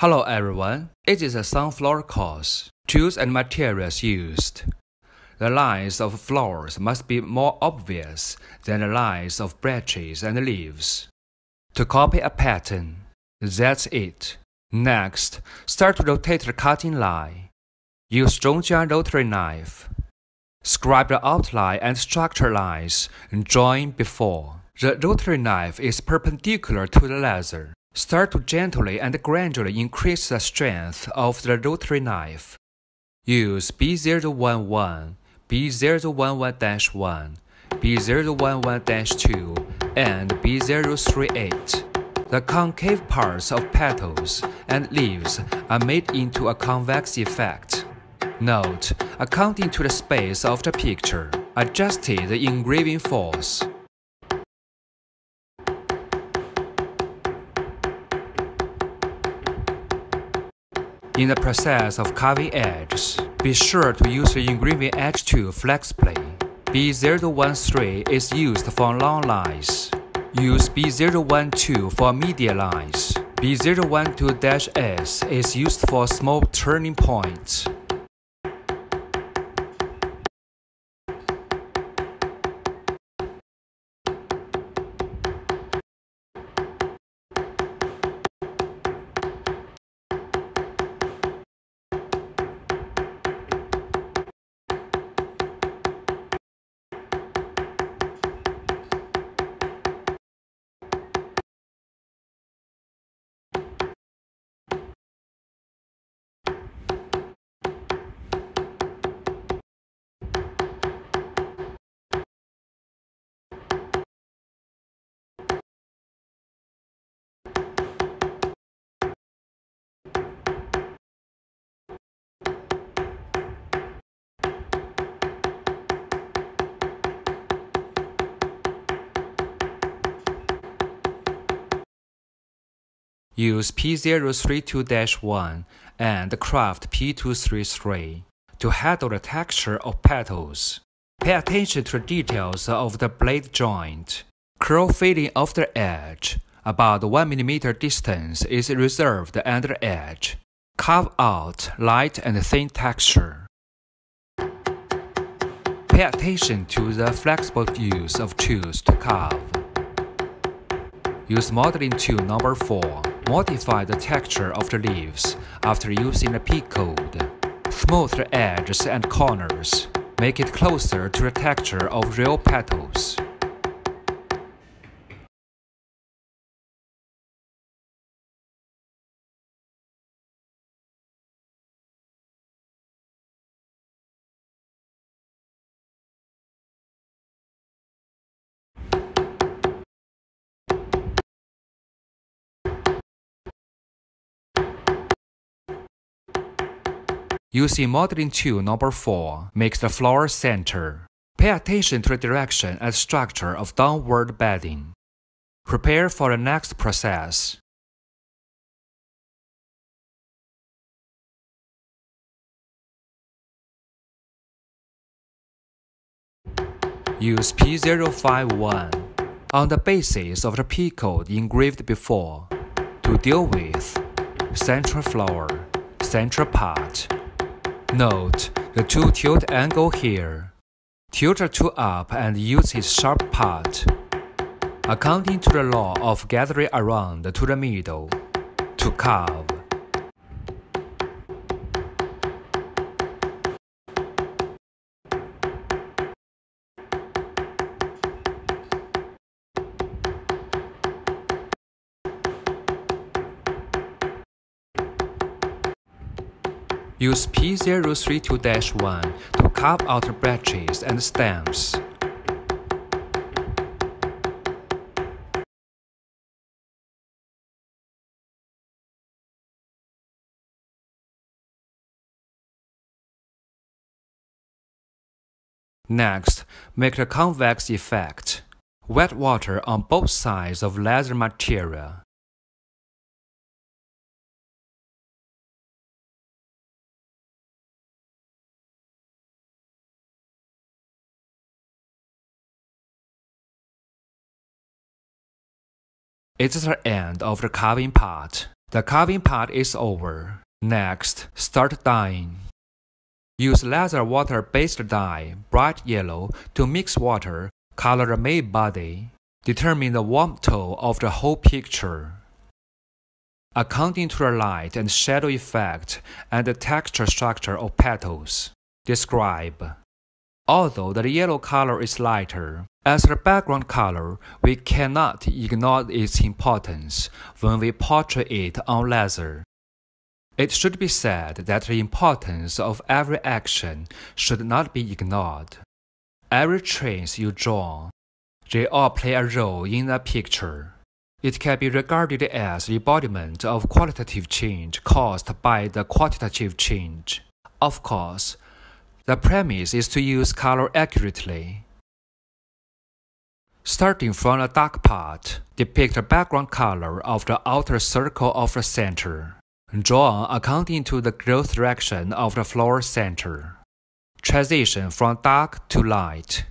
Hello everyone, it is a sunflower course. Tools and materials used. The lines of flowers must be more obvious than the lines of branches and leaves. To copy a pattern, that's it. Next, start to rotate the cutting line. Use Zhongjiang rotary knife. Scribe the outline and structure lines drawn before. The rotary knife is perpendicular to the leather. Start to gently and gradually increase the strength of the rotary knife. Use B011, B011-1, B011-2, and B038. The concave parts of petals and leaves are made into a convex effect. Note, according to the space of the picture, adjust the engraving force. In the process of carving edges, be sure to use the engraving edge tool flexibly. B013 is used for long lines. Use B012 for medium lines. B012-S is used for small turning points. Use P032-1 and Craft P233 to handle the texture of petals. Pay attention to the details of the blade joint. Curl fitting of the edge, about 1 mm distance is reserved under the edge. Carve out light and thin texture. Pay attention to the flexible use of tools to carve. Use modeling tool number 4. Modify the texture of the leaves after using the P-code. Smooth the edges and corners. Make it closer to the texture of real petals. Using modeling tool number 4 makes the flower center. Pay attention to the direction and structure of downward bedding. Prepare for the next process. Use P051 on the basis of the P code engraved before to deal with central flower, central part, Note the two tilt angle here. Tilt the tool up and use its sharp part. According to the law of gathering around to the middle, to carve. Use P032-1 to carve out the branches and stems. Next, make a convex effect. Wet water on both sides of leather material. It's the end of the carving part. The carving part is over. Next, start dyeing. Use leather water based dye, bright yellow, to mix water, color the main body. Determine the warm tone of the whole picture. Accounting to the light and shadow effect and the texture structure of petals. Describe. Although the yellow color is lighter, as the background color, we cannot ignore its importance when we portray it on leather. It should be said that the importance of every action should not be ignored. Every trace you draw, they all play a role in the picture. It can be regarded as embodiment of qualitative change caused by the quantitative change. Of course, the premise is to use color accurately. Starting from the dark part, depict the background color of the outer circle of the center. Draw according to the growth direction of the flower center. Transition from dark to light.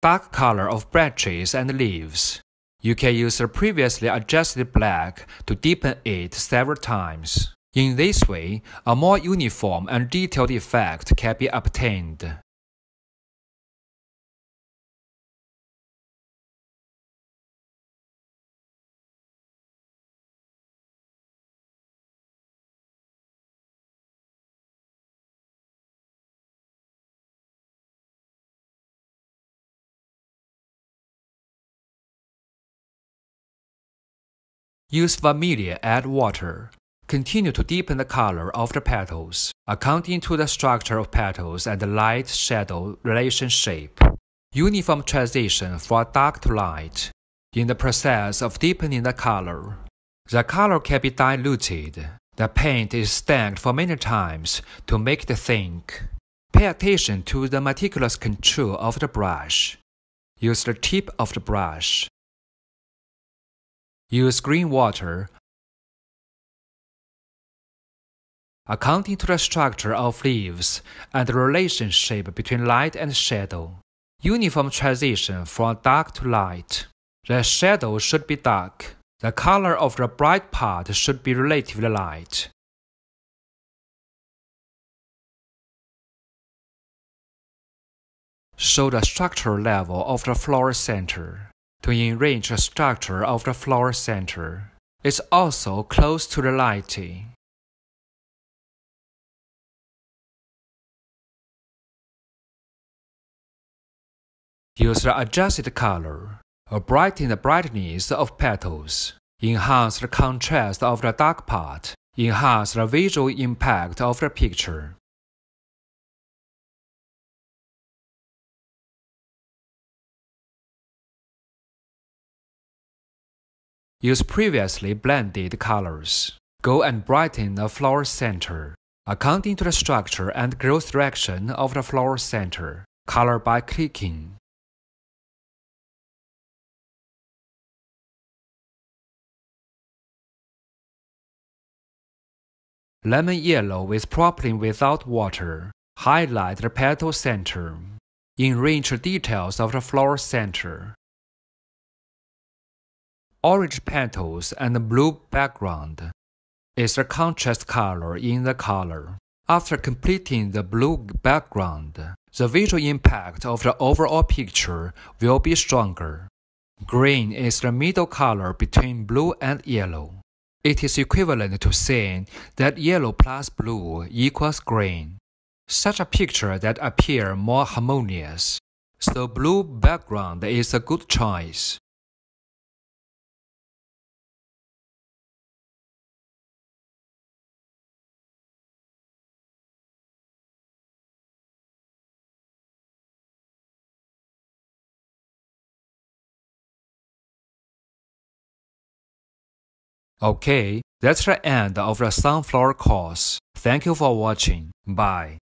Dark color of branches and leaves. You can use the previously adjusted black to deepen it several times. In this way, a more uniform and detailed effect can be obtained. Use vermilion add water. Continue to deepen the color of the petals, accounting to the structure of petals and the light-shadow relationship. Uniform transition from dark to light. In the process of deepening the color, the color can be diluted. The paint is stamped for many times to make it think. Pay attention to the meticulous control of the brush. Use the tip of the brush Use green water. Accounting to the structure of leaves and the relationship between light and shadow. Uniform transition from dark to light. The shadow should be dark. The color of the bright part should be relatively light. Show the structural level of the flower center to enrich the structure of the flower center. It's also close to the lighting. Use the adjusted color, brighten the brightness of petals, enhance the contrast of the dark part, enhance the visual impact of the picture. Use previously blended colors. Go and brighten the flower center. According to the structure and growth direction of the flower center, color by clicking. Lemon yellow with propylene without water. Highlight the petal center. Enrich the details of the flower center orange petals and blue background is the contrast color in the color. After completing the blue background, the visual impact of the overall picture will be stronger. Green is the middle color between blue and yellow. It is equivalent to saying that yellow plus blue equals green. Such a picture that appear more harmonious. So blue background is a good choice. Okay, that's the end of the sunflower course. Thank you for watching. Bye.